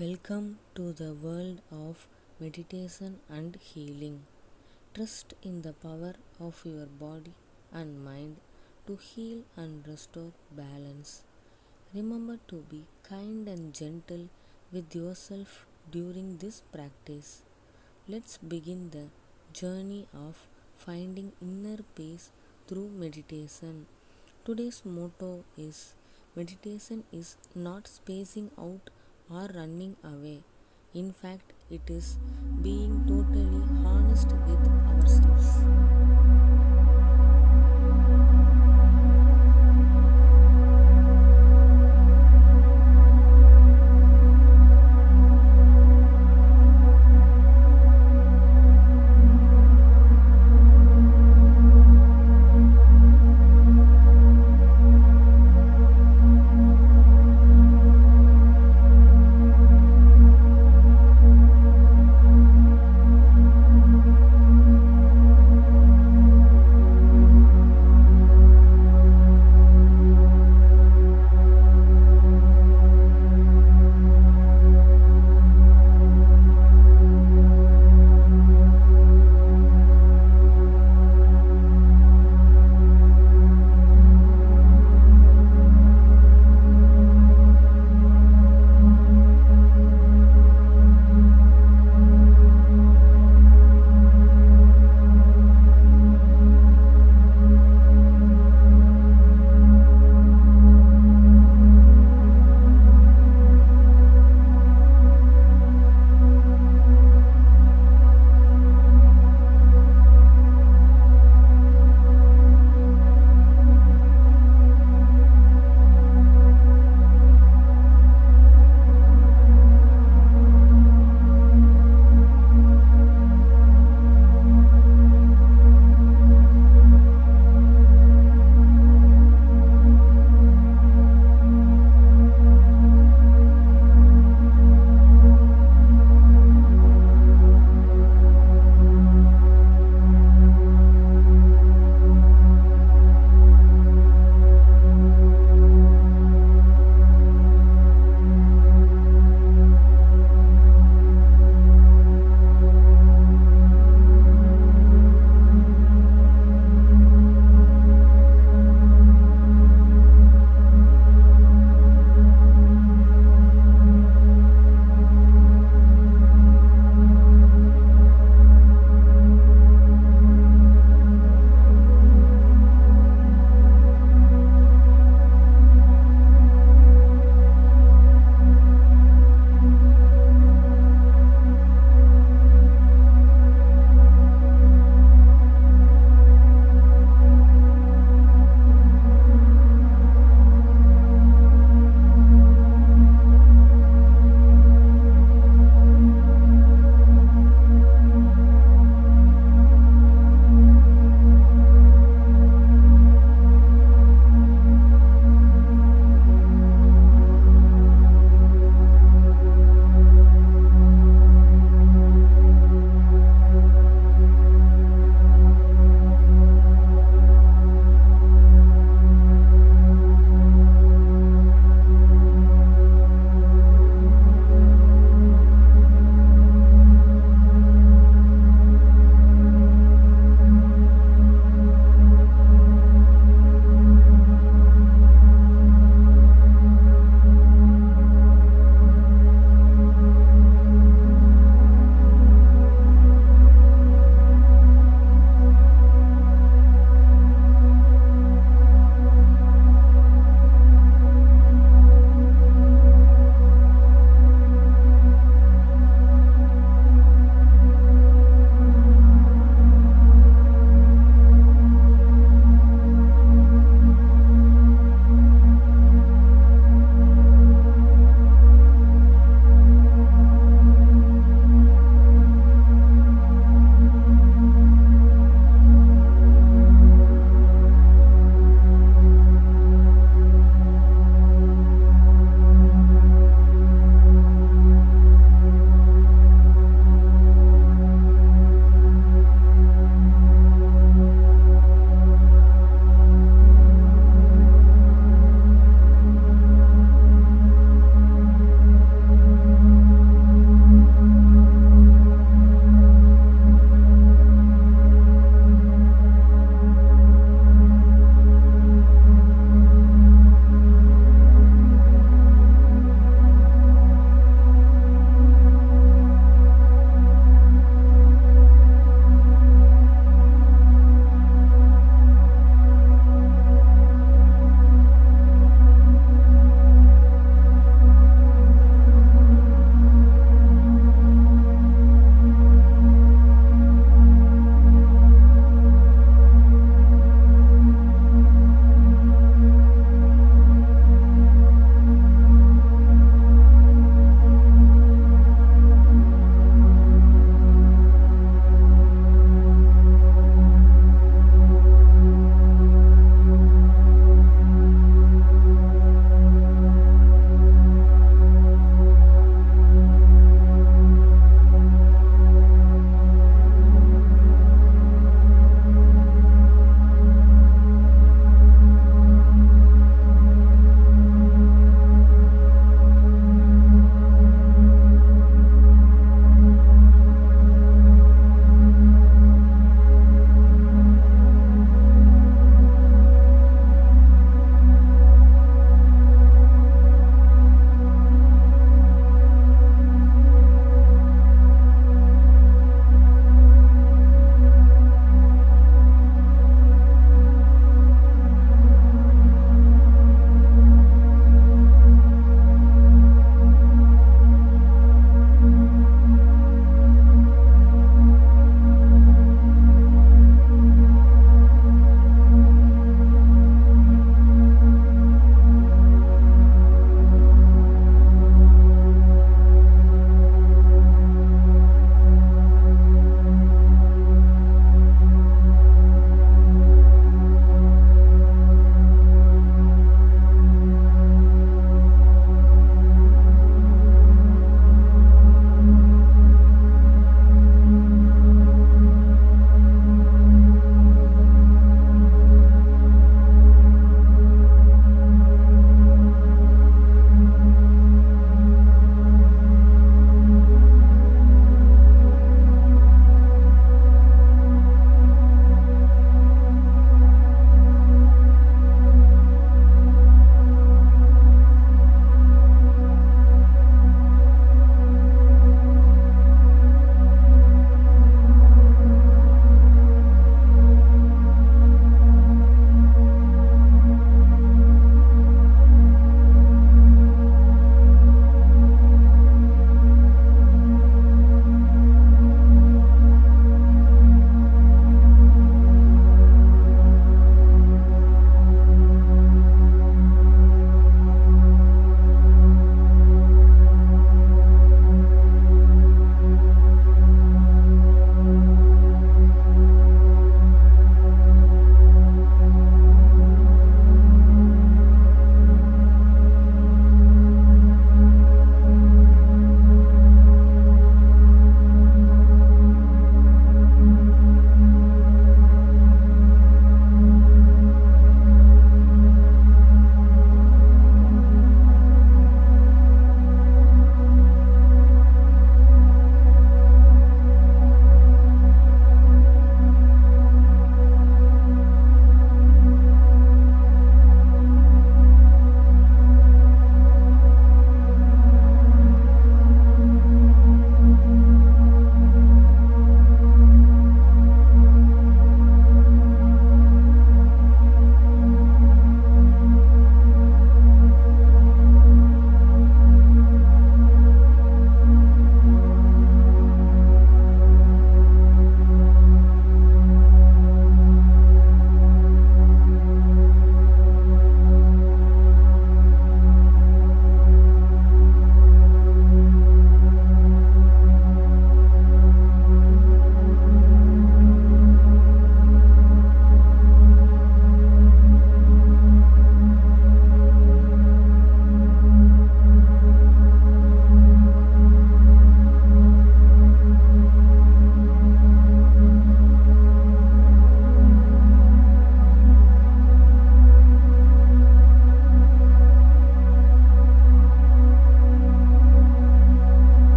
Welcome to the world of meditation and healing. Trust in the power of your body and mind to heal and restore balance. Remember to be kind and gentle with yourself during this practice. Let's begin the journey of finding inner peace through meditation. Today's motto is Meditation is not spacing out or running away. In fact, it is being totally honest with ourselves.